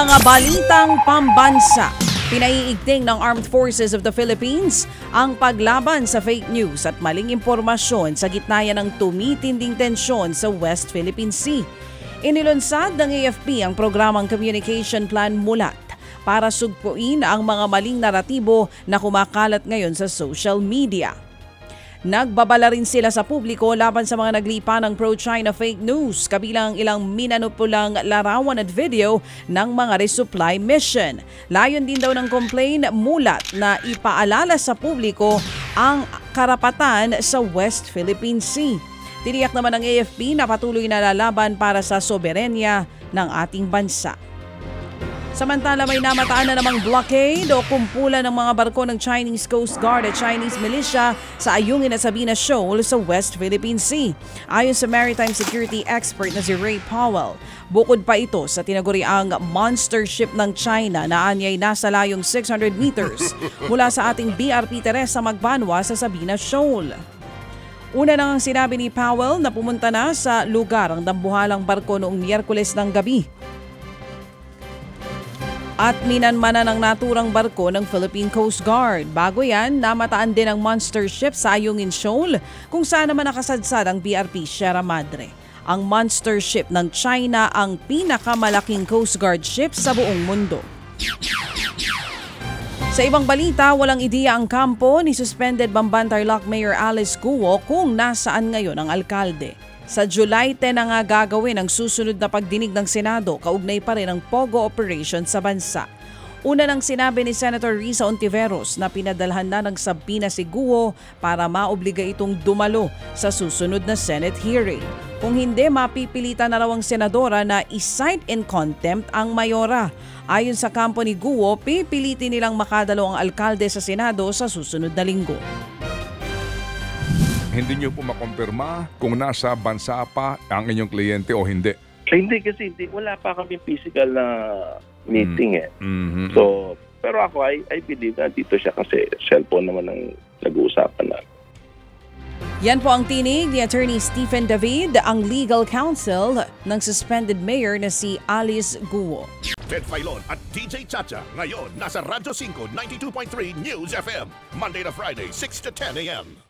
Mga balitang pambansa. Pinaiigting ng Armed Forces of the Philippines ang paglaban sa fake news at maling impormasyon sa gitna ng tumitinding tensyon sa West Philippine Sea. Inilunsad ng AFP ang programang Communication Plan Mulat para sugpuin ang mga maling naratibo na kumakalat ngayon sa social media. Nagbabala rin sila sa publiko laban sa mga naglipa ng pro-China fake news kabilang ilang minanupulang larawan at video ng mga resupply mission. Layon din daw ng complain mulat na ipaalala sa publiko ang karapatan sa West Philippine Sea. Tiniyak naman ng AFP na patuloy na lalaban para sa soberenya ng ating bansa. Samantala may namataan na namang blockade o kumpulan ng mga barko ng Chinese Coast Guard at Chinese militia sa Ayungin at Sabina Shoal sa West Philippine Sea. Ayon sa maritime security expert na si Ray Powell, bukod pa ito sa tinaguriang monster ship ng China na anyay nasa layong 600 meters mula sa ating BRP Teresa Magbanwa sa Sabina Shoal. Una nang sinabi ni Powell na pumunta na sa lugar ang dambuhalang barko noong Miyerkules ng gabi at minanmana ng naturang barko ng Philippine Coast Guard. Bago yan, namataan din ang monster ship sa Ayungin Shoal kung saan naman nakasadsad ang BRP Sierra Madre. Ang monster ship ng China ang pinakamalaking Coast Guard ship sa buong mundo. Sa ibang balita, walang ideya ang kampo ni suspended Bamban Tarlac Mayor Alice Guo kung nasaan ngayon ang alkalde. Sa July 10 na nga gagawin ang susunod na pagdinig ng Senado, kaugnay pa rin ang POGO operation sa bansa. Una nang sinabi ni Senator Risa Ontiveros na pinadalhan na ng sabina si Guo para maobliga itong dumalo sa susunod na Senate hearing. Kung hindi, mapipilitan na raw ang senadora na isight in contempt ang mayora. Ayon sa kampo ni Guo, pipilitin nilang makadalo ang alkalde sa Senado sa susunod na linggo hindi nyo po makumpirma kung nasa bansa pa ang inyong kliyente o hindi? Eh, hindi kasi hindi, wala pa kami physical na meeting eh. Mhm. So, pero ako, I, I believe na dito siya kasi cellphone naman ang nag-uusapan na. Yan po ang tinig ni Attorney Stephen David, ang legal counsel ng suspended mayor na si Alice Guo. Ted Filon at DJ Chacha. Ngayon, nasa Radyo 5, 92.3 News FM. Monday to Friday, 6 to 10 a.m.